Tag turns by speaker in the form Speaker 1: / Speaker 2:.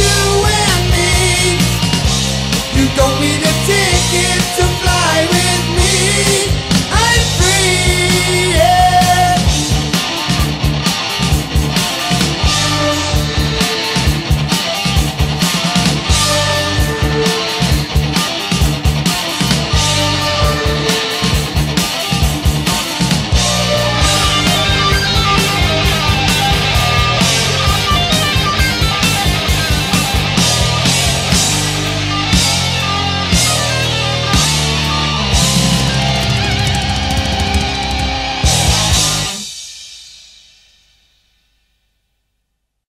Speaker 1: you.